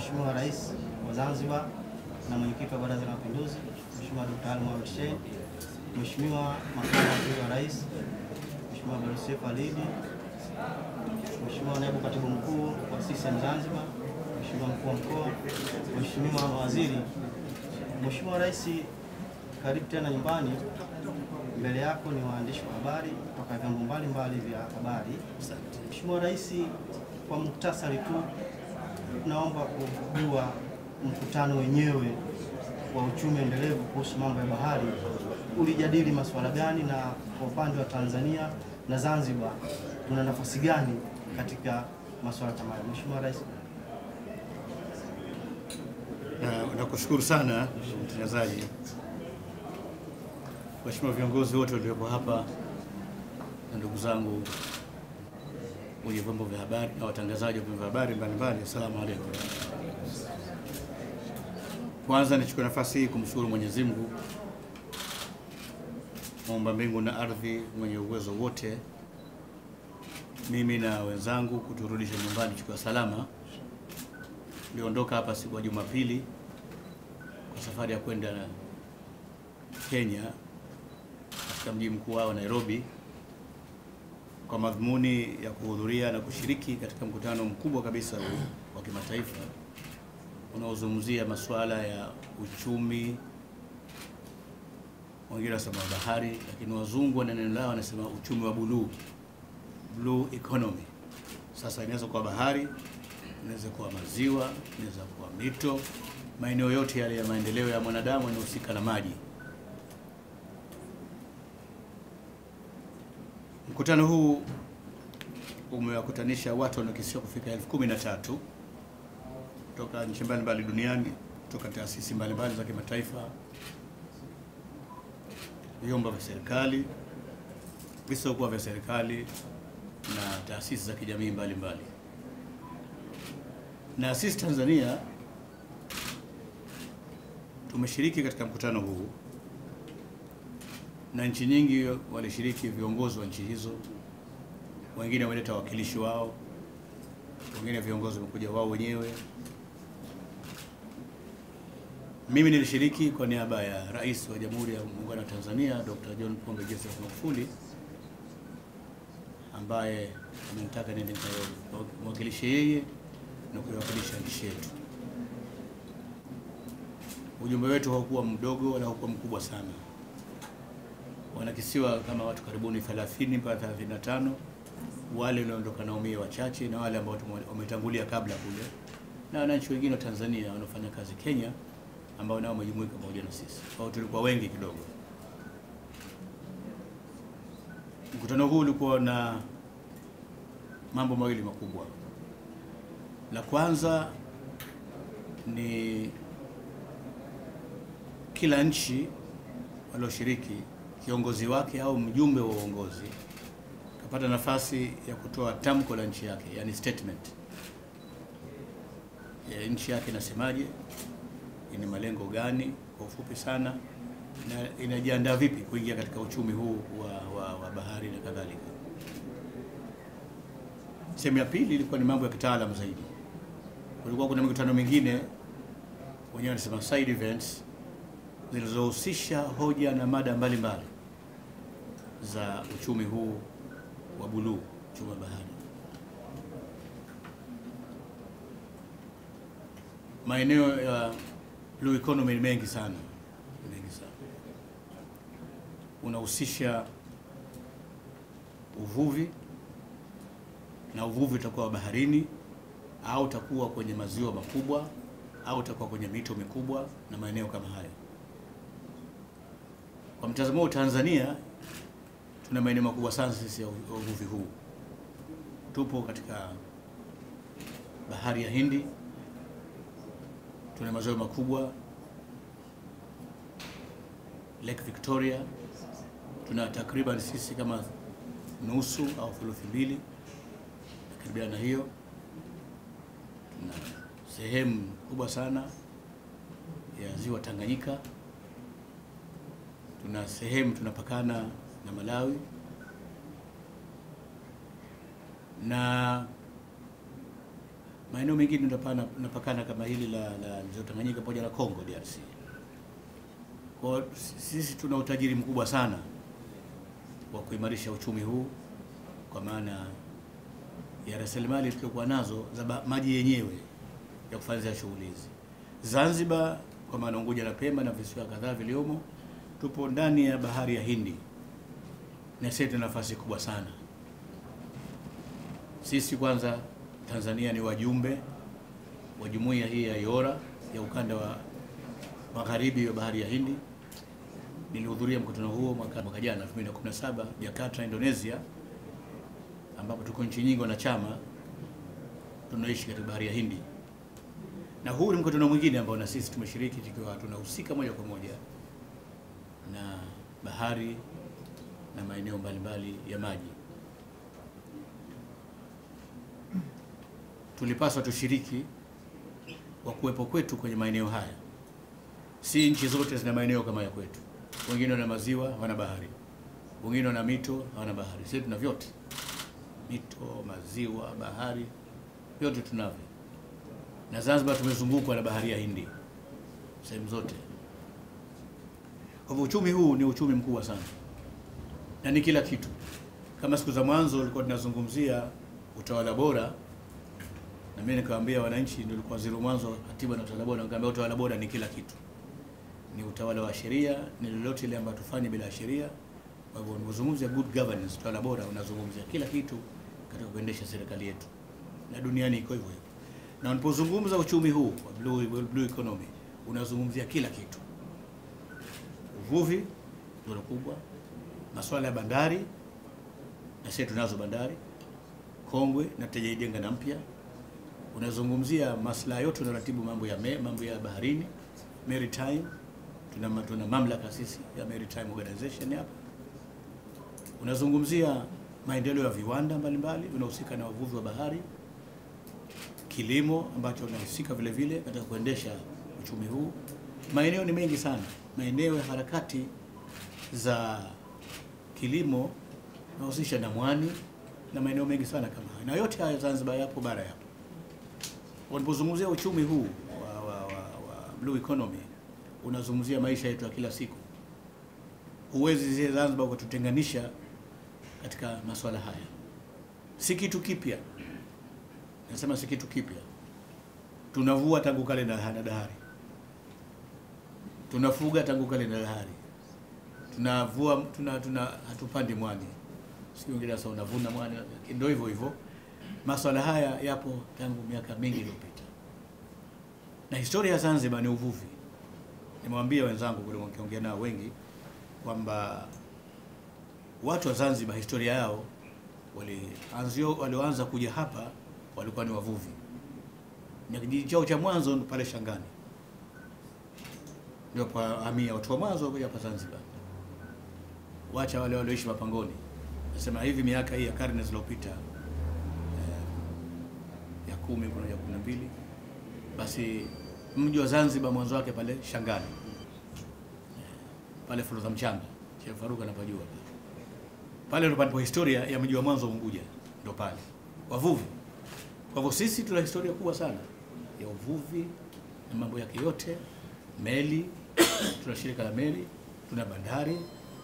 Mheshimiwa Rais wa Zanzibar na mwenyekiti wa Baraza la Mapinduzi Mheshimiwa Dkt. Ali Mohamed Shein, Mheshimiwa Makamu wa Waziri wa Rais Mheshimiwa Abdulseif Alidi, Mheshimiwa Naibu Katibu Mkuu wa CCM Zanzibar, Mheshimiwa Mkuu wa Mkoa, Mheshimiwa Mawaziri, Mheshimiwa Rais, karibu tena nyumbani. Mbele yako ni waandishi wa habari kutoka vyombo mbalimbali vya habari. Mheshimiwa Rais, kwa muktasari tu, naomba kujua mkutano wenyewe wa uchumi endelevu kuhusu mambo ya bahari ulijadili masuala gani, na kwa upande wa Tanzania na Zanzibar kuna nafasi gani katika masuala kama hayo? Mheshimiwa Rais. Na nakushukuru sana mtangazaji, waheshimiwa viongozi wote waliopo hapa na ndugu zangu wenye vyombo vya habari na watangazaji wa vyombo vya habari mbalimbali, assalamu alaikum. Kwanza nichukue nafasi hii kumshukuru Mwenyezi Mungu muumba mbingu na ardhi, mwenye uwezo wote, mimi na wenzangu kuturudisha nyumbani tukiwa salama. Niliondoka hapa siku ya Jumapili kwa safari ya kwenda Kenya katika mji mkuu wao Nairobi, kwa madhumuni ya kuhudhuria na kushiriki katika mkutano mkubwa kabisa wa kimataifa unaozungumzia masuala ya uchumi, wengine wanasema bahari, lakini wazungu wana neno lao, wanasema uchumi wa buluu, blue economy. Sasa inaweza kuwa bahari, inaweza kuwa maziwa, inaweza kuwa mito, maeneo yote yale ya maendeleo ya mwanadamu yanahusika na maji. Mkutano huu umewakutanisha watu wanaokisiwa kufika elfu kumi na tatu kutoka nchi mbalimbali duniani, kutoka taasisi mbalimbali za kimataifa, vyombo vya serikali, visiokuwa vya serikali na taasisi za kijamii mbalimbali. Na sisi Tanzania tumeshiriki katika mkutano huu na nchi nyingi walishiriki, viongozi wa nchi hizo, wengine wameleta wawakilishi wao, wengine viongozi wamekuja wao wenyewe. Mimi nilishiriki kwa niaba ya Rais wa Jamhuri ya Muungano wa Tanzania Dr. John Pombe Joseph Magufuli ambaye amenitaka niende nikamwakilishe yeye na kuiwakilisha nchi yetu. Ujumbe wetu haukuwa mdogo wala haukuwa mkubwa sana. Wanakisiwa kama watu karibuni 30 mpaka 35, wale wanaondoka na umie wachache na wale ambao wametangulia kabla kule, na wananchi wengine wa Tanzania wanaofanya kazi Kenya ambao nao wamejumuika pamoja na sisi. Kwa hiyo tulikuwa wengi kidogo. Mkutano huu ulikuwa na mambo mawili makubwa. La kwanza ni kila nchi walioshiriki, kiongozi wake au mjumbe wa uongozi kapata nafasi ya kutoa tamko la nchi yake, yani statement. Ya nchi yake inasemaje, ina malengo gani? Kwa ufupi sana, na inajiandaa vipi kuingia katika uchumi huu wa, wa, wa bahari na kadhalika. Sehemu ya pili ilikuwa ni mambo ya kitaalamu zaidi. Kulikuwa kuna mikutano mingine wenyewe wanasema side events zilizohusisha hoja na mada mbalimbali za uchumi huu wa buluu, uchumi wa bahari. Maeneo ya blue economy ni mengi sana, mengi sana, unahusisha uvuvi na uvuvi utakuwa baharini au utakuwa kwenye maziwa makubwa au utakuwa kwenye mito mikubwa na maeneo kama hayo. Kwa mtazamo wa Tanzania, tuna maeneo makubwa sana sisi ya uvuvi huu. Tupo katika bahari ya Hindi, tuna mazao makubwa. Lake Victoria, tuna takriban sisi kama nusu au thuluthi mbili. Karibiana na hiyo. Tuna sehemu kubwa sana ya ziwa Tanganyika, tuna sehemu tunapakana na Malawi na maeneo mengine napakana kama hili la, la Ziwa Tanganyika pamoja na Congo DRC. Kwa sisi tuna utajiri mkubwa sana wa kuimarisha uchumi huu kwa maana ya rasilimali tuliokuwa nazo za maji yenyewe ya kufanyia shughuli hizi. Zanzibar kwa maana Unguja na Pemba na visiwa kadhaa viliomo, tupo ndani ya bahari ya Hindi tuna nafasi kubwa sana. Sisi kwanza, Tanzania ni wajumbe wa jumuiya hii ya IORA ya ukanda wa magharibi wa bahari ya Hindi. Nilihudhuria mkutano huo mwaka, mwaka jana 2017 Jakarta, Indonesia, ambapo tuko nchi nyingi wanachama tunaishi katika bahari ya Hindi, na huu ni mkutano mwingine ambao na sisi tumeshiriki tukiwa tunahusika moja kwa moja na bahari na maeneo mbalimbali ya maji. Tulipaswa tushiriki wa kuwepo kwetu kwenye maeneo haya. Si nchi zote zina maeneo kama ya kwetu. Wengine wana maziwa, wana bahari, wengine wana mito, hawana bahari. Sisi tuna vyote, mito, maziwa, bahari, vyote tunavyo. Na Zanzibar tumezungukwa na bahari ya Hindi sehemu zote. Kwa hivyo uchumi huu ni uchumi mkubwa sana na ni kila kitu. Kama siku za mwanzo ulikuwa tunazungumzia utawala bora, na mimi nikawaambia wananchi, ndio ulikuwa zero mwanzo wa katiba na utawala bora, nikaambia utawala bora ni kila kitu, ni utawala wa sheria, ni lolote ile ambayo tufanye bila sheria. Kwa hivyo unazungumzia good governance, utawala bora, unazungumzia kila kitu katika kuendesha serikali yetu, na duniani iko hivyo hivyo. Na unapozungumza uchumi huu wa blue, blue economy, unazungumzia kila kitu, uvuvi ndio kubwa, masuala ya bandari, na sisi tunazo bandari kongwe na tajaijenga na mpya. Unazungumzia maslahi yote, unaratibu mambo ya me, mambo ya baharini maritime, tuna, tuna mamlaka sisi ya maritime organization hapa. Unazungumzia maendeleo ya viwanda mbalimbali, unahusika na wavuvi wa bahari, kilimo ambacho unahusika vile vile katika kuendesha uchumi huu. Maeneo ni mengi sana, maeneo ya harakati za kilimo nahusisha na mwani na maeneo mengi sana kama hayo, na yote haya Zanzibar yapo, bara yapo. Unapozungumzia uchumi huu wa, wa, wa, wa blue economy, unazungumzia maisha yetu ya kila siku. Huwezi zile Zanzibar ukatutenganisha katika masuala haya. Si kitu kipya, nasema si kitu kipya. Tunavua tangu kale na dahari, tunafuga tangu kale na dahari tunavua tuna, tuna hatupandi mwani, si wengine sasa unavuna mwani, ndio hivyo hivyo. Masuala haya yapo tangu miaka mingi iliyopita, na historia ya Zanzibar ni uvuvi. Nimewambia wenzangu kule nikiongea nao wengi kwamba watu wa Zanzibar historia yao walianzio walioanza kuja hapa walikuwa ni wavuvi, na kijiji chao cha mwanzo pale Shangani, ndio kwa hamia watu wa mwanzo kuja hapa Zanzibar wacha wale walioishi mapangoni. Nasema hivi miaka hii ya karne zilizopita eh, ya kumi kuna ya kumi na mbili, basi mji wa Zanzibar mwanzo wake pale Shangani eh, pale fulu za Mchanga, Sheikh Faruk anapojua pale ndo palipo historia ya mji wa mwanzo Unguja, ndo pale wavuvi. Kwa hivyo sisi tuna historia kubwa sana ya uvuvi na mambo yake yote, meli tuna shirika la meli, tuna bandari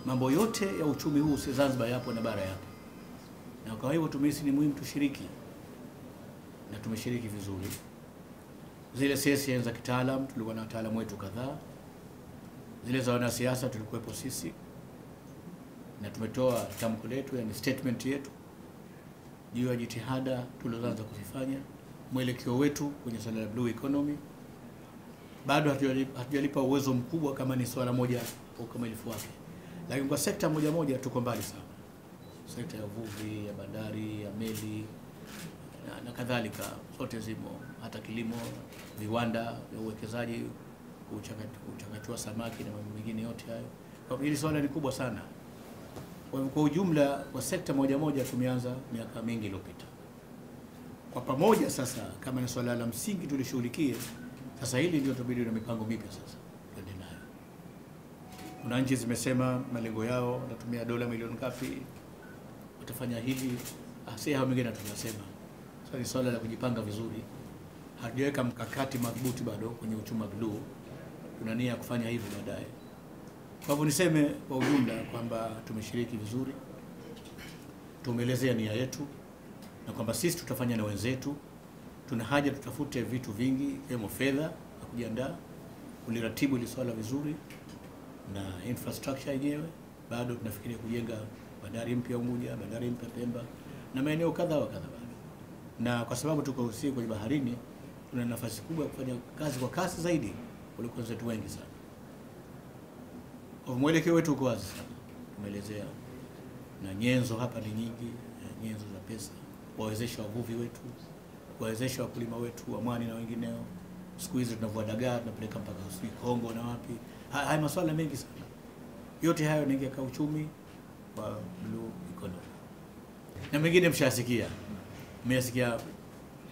mambo yote ya uchumi huu si Zanzibar yapo na bara yapo, na kwa hivyo tumehisi ni muhimu tushiriki, na tumeshiriki vizuri. Zile sessions za kitaalam tulikuwa na wataalamu wetu kadhaa, zile za wanasiasa tulikuwepo sisi, na tumetoa tamko letu, yani statement yetu juu ya jitihada tulizoanza kuzifanya, mwelekeo wetu kwenye swala la blue economy. Bado hatujalipa uwezo mkubwa kama ni swala moja au ukamilifu wake lakini kwa sekta moja moja tuko mbali sana, sekta ya uvuvi, ya bandari, ya meli na, na kadhalika, zote zimo, hata kilimo, viwanda vya uwekezaji, kuchakachua samaki na mambo mengine yote hayo. Kwa hili swala ni kubwa sana. Kwa, kwa ujumla kwa sekta moja moja tumeanza miaka mingi iliyopita. Kwa pamoja sasa, kama ni swala la msingi tulishughulikie, sasa hili ndio tubidi na mipango mipya sasa. Kuna nchi zimesema malengo yao watatumia dola milioni ngapi, watafanya hili asi si hao mengine tunasema sasa, ni swala la kujipanga vizuri hatujaweka mkakati madhubuti bado kwenye uchumi wa bluu. Tuna nia ya kufanya hivyo baadaye. Kwa hivyo niseme kwa ujumla kwamba tumeshiriki vizuri, tumeelezea nia yetu na kwamba sisi tutafanya na wenzetu. Tuna haja tutafute vitu vingi ikiwemo fedha na kujiandaa kuliratibu hili swala vizuri na infrastructure yenyewe. Bado tunafikiria kujenga bandari mpya Unguja, bandari mpya Pemba na maeneo kadha wa kadha bado, na kwa sababu tuko si kwenye baharini, tuna nafasi kubwa ya kufanya kazi kwa kasi zaidi kuliko wenzetu wengi sana. Kwa mwelekeo wetu uko wazi sana, tumeelezea na nyenzo hapa ni nyingi, nyenzo za pesa, kuwawezesha wavuvi wetu, kuwawezesha wakulima wetu wa mwani na wengineo. Siku hizi tunavua dagaa tunapeleka mpaka sijui Kongo na wapi. Ha- Haya masuala mengi sana, yote hayo yanaingia kwa uchumi wa blue economy, na mengine mshasikia, mmeyasikia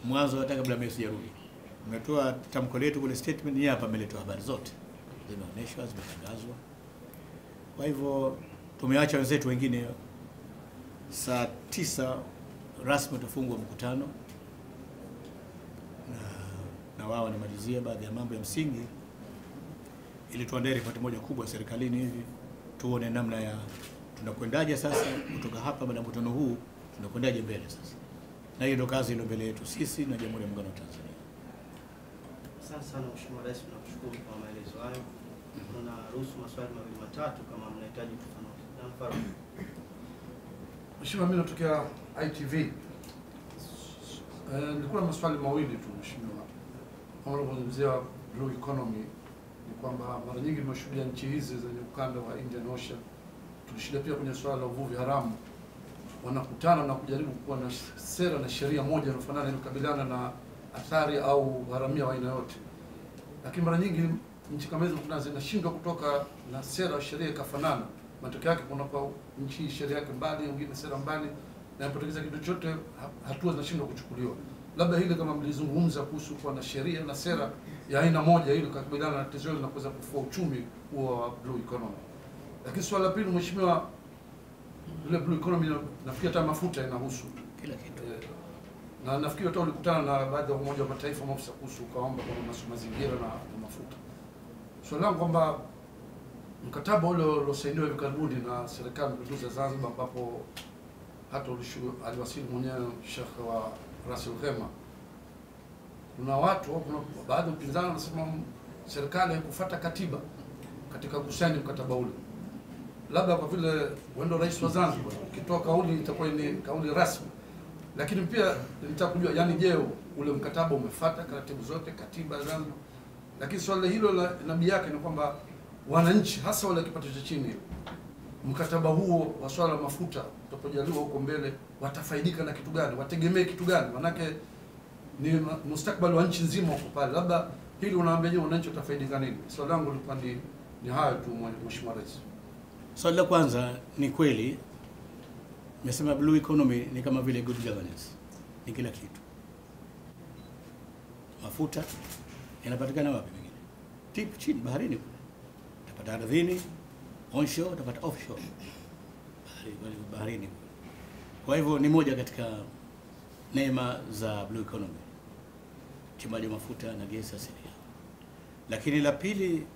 mwanzo, hata kabla mimi sijarudi. Umetoa tamko letu kule statement, ni hapa ameletwa habari zote, zimeoneshwa zimetangazwa. Kwa hivyo tumewacha wenzetu wengine, saa tisa rasmi utafungwa mkutano. Na, na wao wanamalizia baadhi ya mambo ya msingi, ili tuandae ripoti moja kubwa serikalini hivi tuone namna ya tunakwendaje sasa kutoka hapa baada ya mkutano huu tunakwendaje mbele sasa, na hiyo ndio kazi iliyo mbele yetu sisi na Jamhuri ya Muungano wa Tanzania. Asante sana Mheshimiwa Rais, tunakushukuru kwa maelezo hayo. Tunaruhusu maswali mawili matatu kama mnahitaji mfano, Mheshimiwa, mimi natokea ITV. Eh, nilikuwa na maswali mawili tu Mheshimiwa. Kama unavyozungumzia blue economy ni kwamba mara nyingi tumeshuhudia nchi hizi zenye ukanda wa Indian Ocean, tunashuhudia pia kwenye swala la uvuvi haramu, wanakutana na kujaribu kuwa na sera na sheria moja inayofanana ili kukabiliana na athari au haramia wa aina yote, lakini mara nyingi nchi kama hizo kuna zinashindwa kutoka na sera sheria ikafanana. Matokeo yake kuna kwa nchi sheria yake mbali, nyingine sera mbali, na inapotokeza kitu chote hatua zinashindwa kuchukuliwa. Labda hili kama mlizungumza kuhusu kuwa na sheria na sera ya aina moja ili kukabiliana na tatizo hilo na kuweza kufua uchumi huo wa blue economy. Lakini swala la pili, mheshimiwa, ile blue economy na- nafikiri hata mafuta inahusu Kila kitu e, na nafikiri hata ulikutana na baadhi ya Umoja wa Mataifa maafisa kuhusu ukaomba kwa masuala mazingira na, na mafuta. Swali langu kwamba mkataba ule uliosainiwa hivi karibuni na serikali ya mapinduzi ya Zanzibar, ambapo hata aliwasili mwenyewe Sheikh wa Ras Al kuna watu kuna baadhi upinzani wanasema serikali haikufuata katiba katika kusaini mkataba ule. Labda kwa vile wendo rais wa Zanzibar ukitoa kauli itakuwa ni kauli rasmi, lakini pia nitaka kujua yani, je, ule mkataba umefuata taratibu zote katiba Zanzibar? Lakini swali hilo la nabii yake ni kwamba wananchi hasa wale kipato cha chini, mkataba huo wa swala la mafuta utapojaliwa huko mbele, watafaidika na kitu gani? Wategemee kitu gani? Manake ni mustakbali wa nchi nzima huko pale, labda hili unaambia, je, wananchi watafaidika nini? Swali langu lilikuwa ni ni hayo tu, Mheshimiwa Rais. Swali la kwanza ni kweli, nimesema blue economy ni kama vile good governance, ni kila kitu. Mafuta yanapatikana wapi? Pengine tip chini baharini utapata ardhini, onshore, utapata offshore, bahari, baharini. Kwa hivyo ni moja katika neema za blue economy, uchimbaji wa mafuta na gesi asilia. Lakini la pili,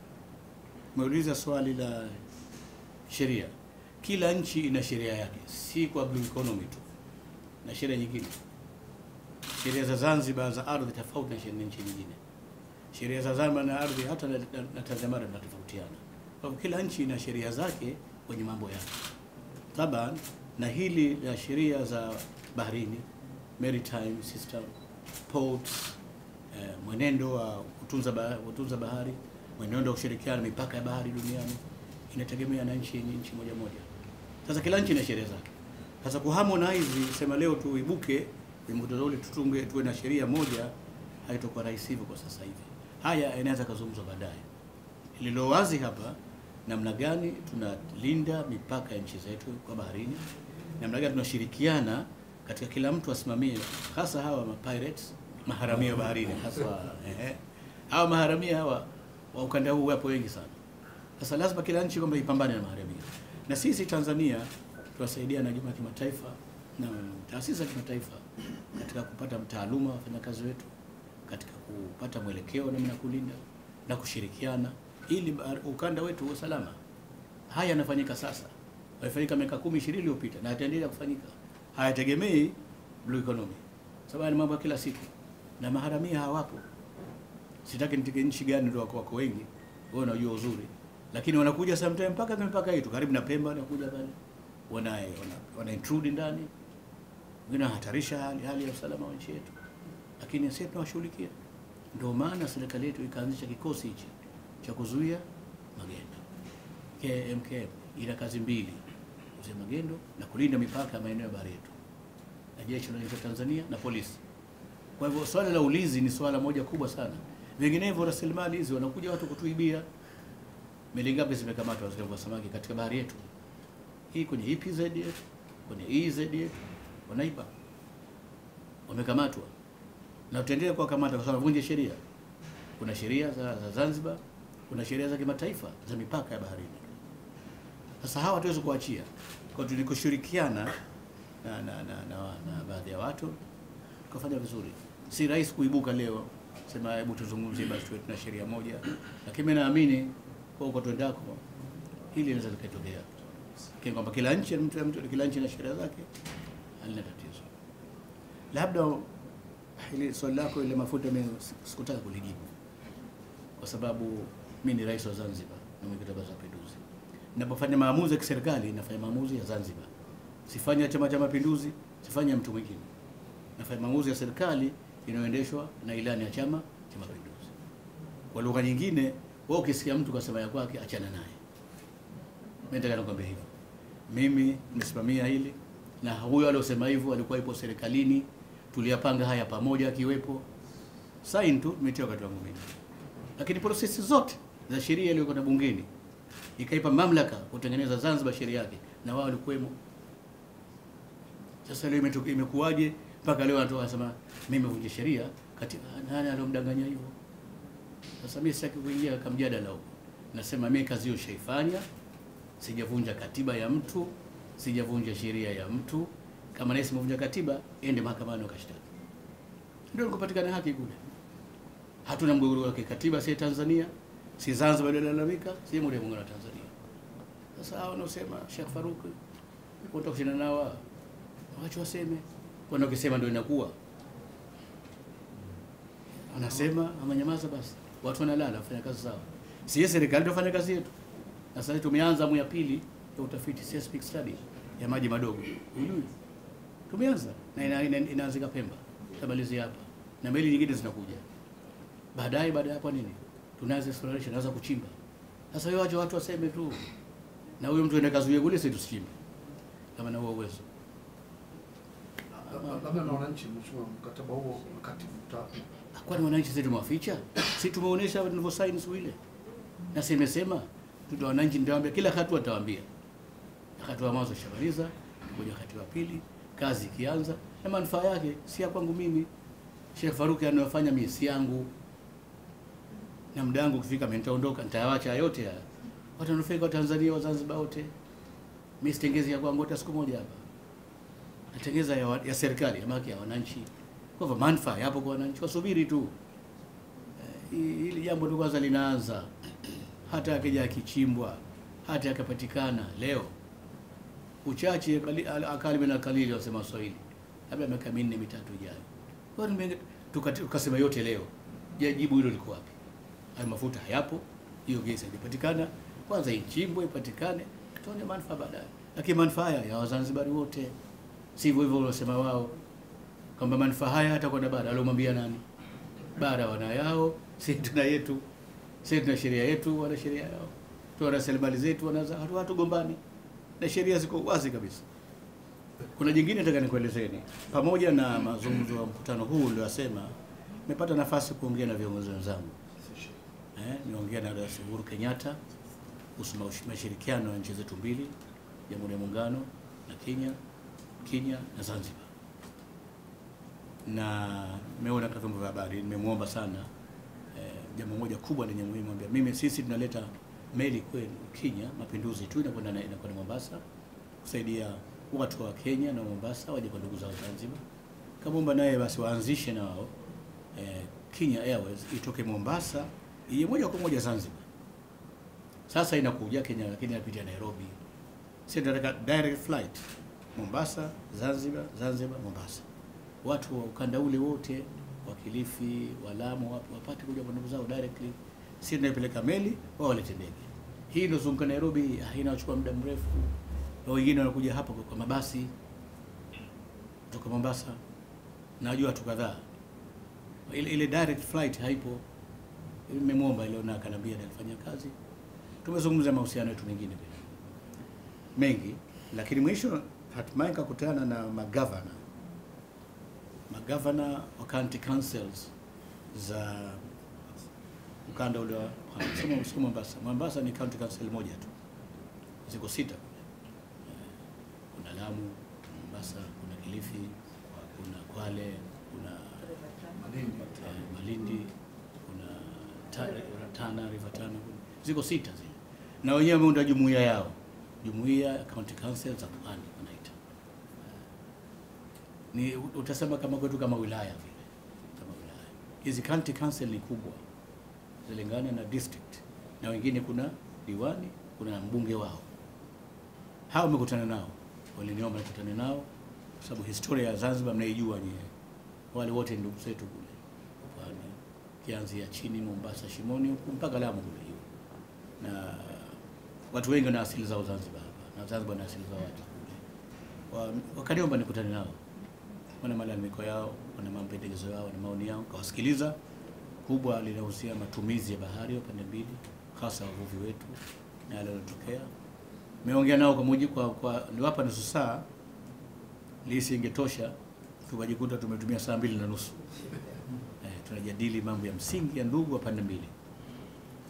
umeuliza swali la sheria. Kila nchi ina sheria yake, si kwa blue economy tu, na sheria nyingine. Sheria za Zanzibar za ardhi tofauti na sheria nchi nyingine. Sheria za Zanzibar na ardhi hata na, na, na Tanzania zinatofautiana. Kwa kila nchi ina sheria zake kwenye mambo yake taban, na hili la sheria za baharini, maritime system, ports, eh, mwenendo wa kutunza, bahari, kutunza bahari, mwenendo wa kushirikiana mipaka ya bahari duniani inategemea na nchi yenye nchi moja moja. Sasa kila nchi ina sheria zake. Sasa kuharmonize sema leo tuibuke ule tutunge tuwe na sheria moja, haitakuwa rahisi hivyo kwa sasa hivi. Haya yanaweza kuzungumzwa baadaye. Lilo wazi hapa, namna gani tunalinda mipaka ya nchi zetu kwa baharini, namna gani tunashirikiana katika kila mtu asimamie, hasa hawa ma pirates maharamia baharini hasa eh, hawa maharamia hawa wa ukanda huu wapo wengi sana. Sasa lazima kila nchi kwamba ipambane na maharamia, na sisi Tanzania tuwasaidia na jumuiya ya kimataifa na taasisi za kimataifa katika kupata mtaaluma wafanyakazi wetu katika kupata mwelekeo namna kulinda na kushirikiana ili ukanda wetu uwe salama. Haya yanafanyika sasa, yalifanyika miaka kumi ishirini iliyopita na yataendelea kufanyika. Hayategemei blue economy, sababu ni mambo ya kila siku, na maharamia hawapo. Sitaki nitike nchi gani ndio wako wako wengi, wewe unajua uzuri, lakini wanakuja sometime mpaka mpaka yetu. Karibu na Pemba, wanakuja pale. Wana, wana, wana intrude ndani, wengine wanahatarisha hali, hali ya usalama wa nchi yetu, lakini sisi tunawashughulikia. Ndio maana serikali yetu ikaanzisha kikosi hichi cha kuzuia magendo. KMKM ina kazi mbili, kuzuia magendo na kulinda mipaka ya maeneo ya bahari yetu, na jeshi la Tanzania na polisi. Kwa hivyo swala la ulinzi ni swala moja kubwa sana, vinginevyo rasilimali hizi wanakuja watu kutuibia. Meli ngapi zimekamatwa zilivyo samaki katika bahari yetu hii, kwenye EPZ yetu, kwenye EEZ yetu, wanaiba, wamekamatwa na tutaendelea kuwakamata kwa sababu wanavunja sheria. Kuna sheria za, za Zanzibar, kuna sheria za kimataifa za mipaka ya baharini. Sasa hawa hatuwezi kuachia, kwa tulikoshirikiana na, na, na, na, na baadhi ya watu tukafanya vizuri. Si rahisi kuibuka leo sema hebu tuzungumzie basi tuwe tuna sheria moja, lakini naamini kwa huko twendako hili linaweza likatokea, lakini kwamba kila nchi mtu mtu kila nchi na sheria zake, halina tatizo. Labda hili swali lako ile mafuta mimi sikutaka kulijibu kwa sababu mimi ni rais wa Zanzibar na mwenyekiti wa Mapinduzi. Ninapofanya maamuzi ya kiserikali nafanya maamuzi ya Zanzibar, sifanye ya Chama cha Mapinduzi, sifanye ya mtu mwingine. Nafanya maamuzi ya serikali inayoendeshwa na ilani ya Chama cha Mapinduzi. Kwa lugha nyingine, wewe ukisikia mtu kasema ya kwake, achana naye. Mimi nataka nikwambie hivyo, mimi nimesimamia hili na huyo aliosema hivyo alikuwa ipo serikalini, tuliyapanga haya pamoja, akiwepo sign tu tumetia wakati wangu mimi, lakini prosesi zote za sheria iliyokwenda bungeni ikaipa mamlaka kutengeneza Zanzibar sheria yake, na wao walikuwemo. Sasa leo imekuwaje mpaka leo watu wanasema mimi nimevunja sheria? katiba? nani aliyomdanganya hivyo? Sasa mimi sitaki kuingia katika mjadala huo, nasema mimi kazi hiyo shaifanya, sijavunja katiba ya mtu, sijavunja sheria ya mtu. Kama naye mvunja katiba, ende mahakamani ukashtaki, ndio kupatikana haki kule. Hatuna mgogoro wa kikatiba, sasa Tanzania, si Zanzibar ililalamika, si Jamhuri ya Muungano wa Tanzania. Sasa hao wanaosema Sheikh Faruk unataka kushindana nao wacho waseme, kwani ukisema ndio inakuwa? Anasema amenyamaza, basi. Watu wanalala, wafanya kazi zao. Si serikali ndio fanya kazi yetu. Na sasa tumeanza awamu ya pili ya utafiti seismic study ya maji madogo, hujui tumeanza. Na ina, ina, inaanzika Pemba, tamalizia hapa. Na meli nyingine zinakuja. Baadaye. Baada ya hapo nini, tunaanza exploration, naanza kuchimba. Sasa hiyo wacha watu waseme tu, na huyo mtu ende kazuie kule, sisi tusichimbe kama na huo uwezo. labda na wananchi, mheshimiwa, mkataba huo wakati ta- Kwani wananchi sisi tumewaficha? Si tumeonyesha tulivyo sign siku ile, na si imesema tuta wananchi, nitawaambia kila hatua, nitawaambia hatua wa mwanzo shamaliza, kuja wakati ya pili, kazi ikianza, na manufaa yake si ya kwangu mimi. Sheikh Faruki anayofanya mimi si yangu, na muda wangu ukifika, mimi nitaondoka, nitayawacha yote haya, watanufaika wa Zanzibar wote. Mimi sitengezi ya kwangu hata siku moja hapa, natengeza ya, ya serikali ama ya wananchi. Kwa hivyo manufaa yapo kwa wananchi, wasubiri tu. Eh, hi- Hili jambo tu kwanza linaanza, hata akija akichimbwa, hata akapatikana leo uchache kali- akali min alkalili, wasema Waswahili, labda miaka minne mitatu ijayo. Kwa hiyo tukasema yote leo. Je, jibu hilo liko wapi? Hayo mafuta hayapo, hiyo gesi haijapatikana. Kwanza ichimbwe, ipatikane, tuone manufaa baadaye. Lakini manufaa haya ya Wazanzibari wote, sivyo hivyo waliosema wao kwamba manufaa haya hata kwenda bara. Aliomwambia nani? Bara wana yao, sisi tuna yetu, sisi tuna sheria yetu, wana sheria yao, tuna rasilimali zetu, wana za- watu hatugombani na sheria ziko wazi kabisa. Kuna jingine nataka nikuelezeni, pamoja na mazungumzo ya mkutano huu uliyosema, nimepata nafasi kuongea na viongozi wenzangu eh, niongea na Rais Uhuru Kenyatta kuhusu mashirikiano ya nchi zetu mbili, Jamhuri ya Muungano na Kenya, Kenya na Zanzibar na nimeona katika vyombo vya habari, nimemwomba sana eh, jambo moja kubwa lenye muhimu, ambia mimi sisi tunaleta meli kwenu Kenya, mapinduzi tu inakwenda na- inakwenda Mombasa kusaidia watu wa Kenya na Mombasa waje kwa ndugu zao Zanzibar. Kamwomba naye basi waanzishe na wao eh, Kenya Airways itoke Mombasa ije moja kwa moja Zanzibar. Sasa inakuja Kenya, lakini inapitia Nairobi, si direct, direct flight Mombasa Zanzibar, Zanzibar Mombasa. Watu wa ukanda ule wote wa Kilifi, wa Lamu wapi wapate kuja kwa ndugu zao directly, si tunaipeleka meli, wao walete ndege. Hii ndio zunguka Nairobi, haina kuchukua muda mrefu. Na wengine wanakuja hapa kwa mabasi kutoka Mombasa. Najua watu kadhaa ile, ile direct flight haipo. Nimemwomba ile na akanambia nalifanya kazi. Tumezungumza mahusiano yetu mengine pia mengi, lakini mwisho hatimaye nikakutana na magavana magavana wa county councils za ukanda ule wa. Sio Mombasa. Mombasa ni county council moja tu, ziko sita Kuna Lamu, Kuna Mombasa, kuna Kilifi, kuna Kwale, kuna Malindi. eh, Malindi, Tana, River Tana, ziko sita zile, na wenyewe wameunda jumuiya yao, jumuiya ya county council za pwani wanaita. Ni utasema kama kwetu kama wilaya vile, kama wilaya. Hizi county council ni kubwa, zilingana na district, na wengine kuna diwani, kuna mbunge wao. Hao wamekutana nao, waliniomba nikutane nao. Kwa sababu historia ya Zanzibar mnaijua nyie, wale wote ndugu zetu kule kianzia chini Mombasa, Shimoni huku mpaka Lamu kule juu, na watu wengi wana asili zao Zanzibar hapa, na Zanzibar na asili zao watu kule. Wa- Wakaniomba nikutane nao, wana malalamiko yao, wana mapendekezo yao, wana maoni yao, kawasikiliza. Kubwa linahusia matumizi ya bahari ya pande mbili, hasa wavuvi wetu na yale yalotokea. Nimeongea nao kwa mujibu kwa, kwa niwapa nusu saa, lisi ingetosha tukajikuta tumetumia saa mbili na nusu tunajadili mambo ya msingi ya ndugu wa pande mbili.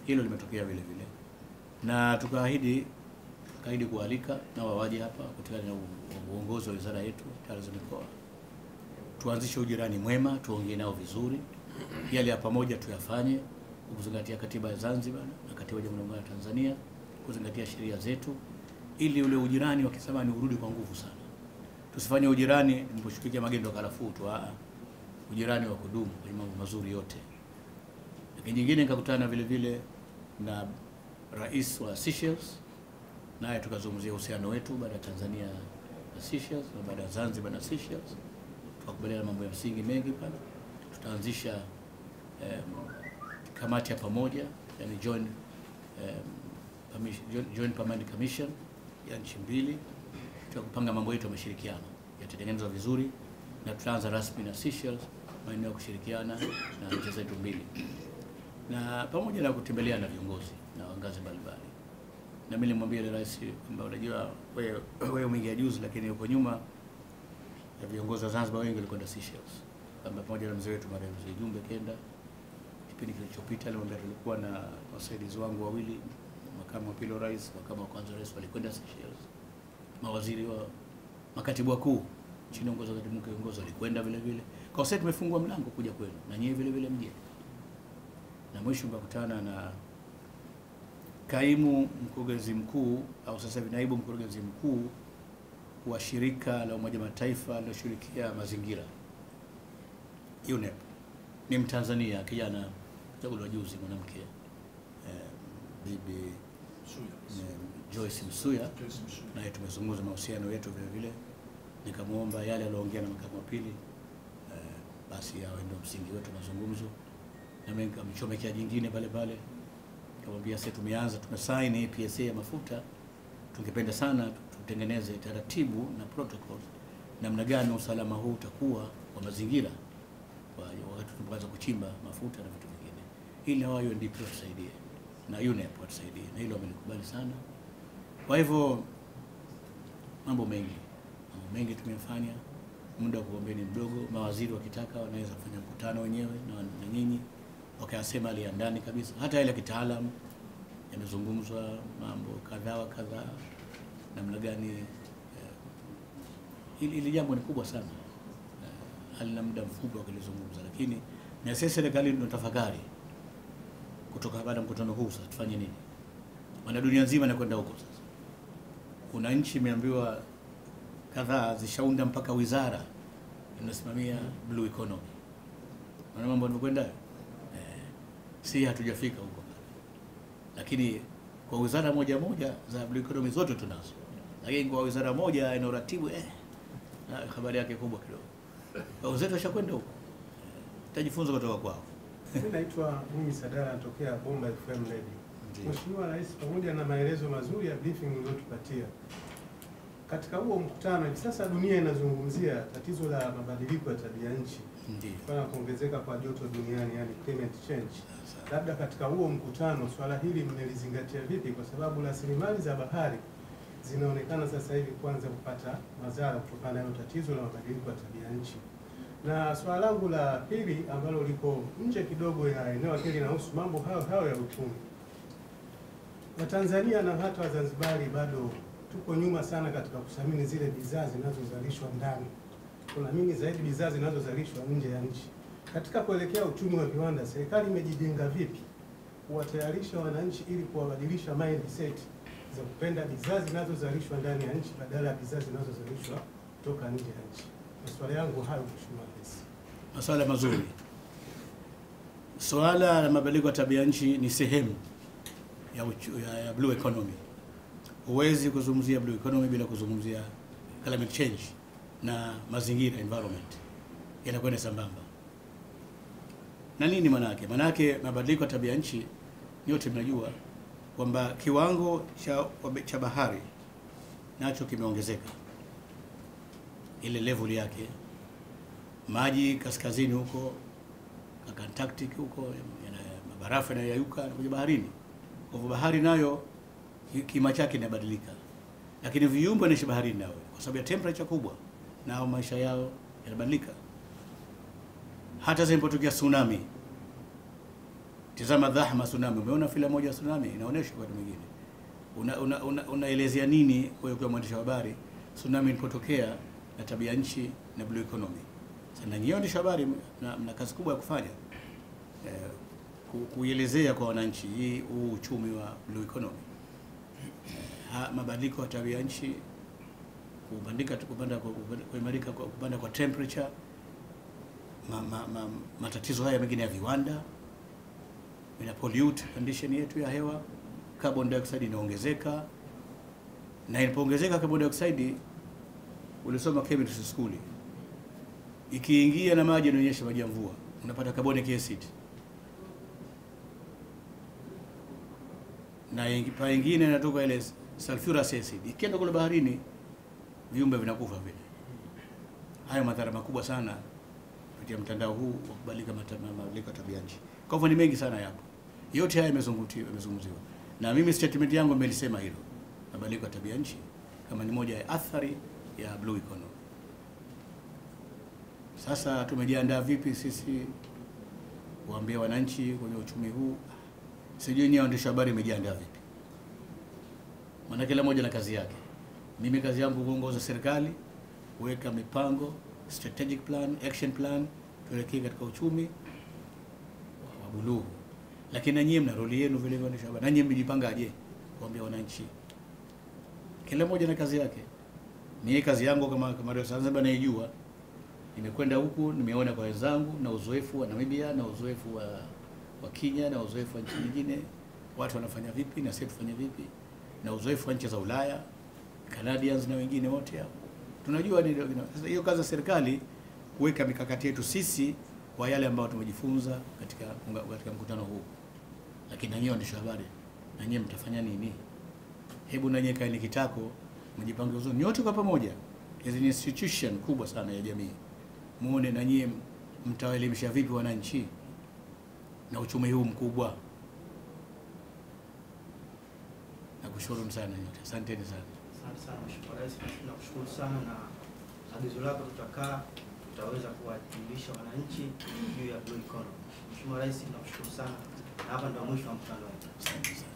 Hilo limetokea vile vile, na tukaahidi tukaahidi kualika na wawaje hapa kutokana na uongozi wa wizara yetu tawala za mikoa, tuanzishe ujirani mwema, tuongee nao vizuri, yale ya pamoja tuyafanye, kuzingatia katiba ya Zanzibar na katiba ya Jamhuri ya Muungano wa Tanzania, kuzingatia sheria zetu, ili ule ujirani wa kisamani urudi kwa nguvu sana. Tusifanye ujirani niliposhughulikia magendo karafuu tu, ujirani wa kudumu kwenye mambo mazuri yote. Lakini nyingine nikakutana vile vile na rais wa Seychelles, naye tukazungumzia uhusiano wetu baada ya Tanzania na Seychelles na baada ya Zanzibar na Seychelles, tukakubaliana mambo ya msingi mengi pale. Tutaanzisha um, kamati ya pamoja yani joint, um, joint- joint permanent commission ya nchi mbili kupanga mambo yetu ya mashirikiano yatatengenezwa vizuri, na tutaanza rasmi na Seychelles maeneo ya kushirikiana na nchi zetu mbili, na pamoja na kutembelea na viongozi na wangazi mbalimbali. Na mimi nilimwambia ile rais kwamba unajua, wewe wewe umeingia juzi, lakini uko nyuma ya viongozi wa Zanzibar wengi walikwenda Seychelles, kwamba pamoja na mzee wetu marehemu Mzee Jumbe Kenda kipindi kilichopita, alimwambia tulikuwa na wasaidizi wangu wawili, makamu wa pili wa rais, makamu wa kwanza wa rais walikwenda Seychelles. Mawaziri wa makatibu wakuu chini ongoza katibu mkuu kiongozi alikwenda vile vile. Kwa sasa tumefungua mlango kuja kwenu na nyie vile vile mje. Na mwisho mkakutana na kaimu mkurugenzi mkuu au sasa hivi naibu mkurugenzi mkuu wa shirika la Umoja Mataifa linaloshughulikia mazingira UNEP. Ni Mtanzania kijana chaguliwa juzi mwanamke eh, bibi Suya. eh, Joyce Msuya Joyce Msuya. naye tumezungumza mahusiano yetu vile vile, nikamwomba yale aliyoongea na makamu wa pili uh, basi yawe ndio msingi wetu mazungumzo, na mimi nikamchomekea jingine pale pale, nikamwambia sasa tumeanza tumesaini PSA ya mafuta, tungependa sana tutengeneze taratibu na protocols namna gani usalama huu utakuwa wa mazingira wakati tunapoanza kuchimba mafuta na vitu vingine, ili na wao UNDP watusaidie na UNEP watusaidie, na hilo wamelikubali sana. Kwa hivyo mambo mengi mengi tumefanya. Muda wa kugombea ni mdogo. Mawaziri wakitaka wanaweza kufanya mkutano wenyewe na, nyinyi wakayasema hali ya ndani kabisa, hata yale ya kitaalamu yamezungumzwa, mambo kadhaa wa kadhaa, namna gani eh, hili jambo ni kubwa sana eh, halina muda mfupi wa kulizungumza, lakini na sisi serikali tunatafakari kutoka baada ya mkutano huu, sasa tufanye nini? Maana dunia nzima inakwenda huko sasa. Kuna nchi imeambiwa kadhaa zishaunda mpaka wizara inasimamia blue economy, Unaona mambo yanavyokwenda eh, si hatujafika huko lakini kwa wizara moja moja za blue economy zote tunazo, lakini kwa wizara moja inayoratibu eh, na habari yake kubwa kidogo. Wenzetu washakwenda huko, tajifunza kutoka kwao. Mimi naitwa Mimi Sadara natokea Bomba FM Radio. Mheshimiwa Rais, pamoja na maelezo mazuri ya briefing uliyotupatia katika huo mkutano, hivi sasa dunia inazungumzia tatizo la mabadiliko ya tabia nchi na kuongezeka kwa joto duniani, yani climate change. Labda katika huo mkutano swala hili mmelizingatia vipi? Kwa sababu rasilimali za bahari zinaonekana sasa hivi kuanza kupata madhara kutokana na tatizo la mabadiliko ya tabia nchi. Na swala langu la pili ambalo liko nje kidogo ya eneo hili linahusu mambo hayo hayo ya uchumi. Watanzania na hata Wazanzibari bado tuko nyuma sana katika kuthamini zile bidhaa zinazozalishwa ndani. Tunamini zaidi bidhaa zinazozalishwa nje ya nchi. Katika kuelekea uchumi wa viwanda, serikali imejijenga vipi kuwatayarisha wananchi ili kuwabadilisha mindset za kupenda bidhaa zinazozalishwa ndani ya nchi badala ya bidhaa zinazozalishwa kutoka nje ya nchi? Maswali yangu hayo, Mheshimiwa Rais. Maswali mazuri. Swala la mabadiliko ya tabia nchi ni sehemu ya, ya, ya blue economy. Huwezi kuzungumzia blue economy bila kuzungumzia climate change na mazingira environment, yanakwenda sambamba. Na nini maana yake? Maana yake mabadiliko ya tabia nchi, nyote mnajua kwamba kiwango cha, cha bahari nacho kimeongezeka, ile level yake maji kaskazini huko Antarctic huko mabarafu yanayayuka kwenye baharini. Kwa hivyo bahari nayo kima chake inabadilika, lakini viumbe wanaishi baharini nao kwa sababu ya temperature kubwa, nao maisha yao yanabadilika. Hata zinapotokea tsunami, tizama dhahma tsunami. Umeona filamu moja ya tsunami inaonyesha wakati mwingine, unaelezea una, una, unaelezea nini wewe kwa mwandishi wa habari tsunami ilipotokea na tabia nchi na blue economy. Sasa nyinyi waandishi wa habari mna, mna kazi kubwa ya kufanya eh, ku- kuielezea kwa wananchi hii uchumi wa blue economy mabadiliko ya tabia nchi, kubandika kupanda kuimarika kwa kupanda kwa temperature, ma, ma, ma, matatizo haya mengine ya viwanda ina pollute condition yetu ya hewa, carbon dioxide inaongezeka, na inapoongezeka carbon dioxide, ulisoma chemistry school, ikiingia na maji inaonyesha maji ya mvua, unapata carbonic acid. Na paingine inatoka ile sulfurous acid, ikienda kule baharini viumbe vinakufa vile. Hayo madhara makubwa sana kupitia mtandao huu wa kubadilika mabadiliko ya tabia nchi. Kwa hivyo ni mengi sana yapo, yote haya yamezungumziwa, na mimi statement yangu imelisema hilo, mabadiliko ya tabia nchi kama ni moja ya athari ya blue economy. Sasa tumejiandaa vipi sisi kuambia wananchi kwenye uchumi huu? Sijui nyie waandishi wa habari mmejiandaa vipi? Maana kila mmoja na kazi yake. Mimi kazi yangu kuongoza serikali, kuweka mipango, strategic plan, action plan, tuelekee katika uchumi wa- buluu. Lakini na nyinyi mna roli yenu vile vile waandishi. Na nyinyi mmejipangaje kuambia wananchi? Kila mmoja na kazi yake. Ni kazi yangu kama kama Radio Zanzibar naijua. Nimekwenda huku nimeona kwa wenzangu na uzoefu wa Namibia na uzoefu wa, wa Kenya na uzoefu wa nchi nyingine, watu wanafanya vipi na sisi tufanye vipi, na uzoefu wa nchi za Ulaya, Canadians na wengine wote hapo. Tunajua ni hiyo kazi ya serikali kuweka mikakati yetu sisi kwa yale ambayo tumejifunza katika katika mkutano huu. Lakini nanyi waandishi wa habari, na nyinyi mtafanya nini? Hebu na nyinyi kaeni kitako, mjipange uzo nyote kwa pamoja. Hizi ni institution kubwa sana ya jamii muone na nyie mtawaelimisha vipi wananchi na uchumi huu mkubwa. Nakushukuru sana nyote, asanteni sana. Asante sana Mheshimiwa Rais, nakushukuru sana na agizo lako, tutakaa tutaweza kuwajulisha wananchi juu ya blue economy. Mheshimiwa Rais, nakushukuru sana na hapa ndio mwisho wa mkutano wetu. Asante sana.